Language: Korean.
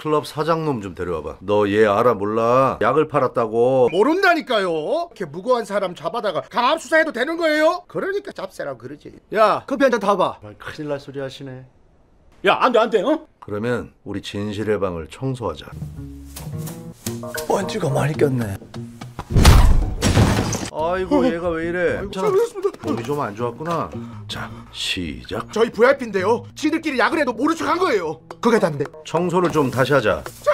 클럽 사장놈 좀 데려와봐. 너 얘 알아 몰라? 약을 팔았다고. 모른다니까요. 이렇게 무고한 사람 잡아다가 강압 수사해도 되는 거예요? 그러니까 잡세라고 그러지. 야, 커피 한 잔 타봐. 아, 큰일 날 소리 하시네. 야, 안 돼, 안 돼, 어? 그러면 우리 진실의 방을 청소하자. 먼지가 많이 꼈네. 아이고 얘가 왜 이래? 괜찮아. 몸이 좀 안 좋았구나. 자 시작. 저희 VIP인데요. 지들끼리 약을 해도 모른 척한 거예요. 그게 단데. 청소를 좀 다시 하자. 저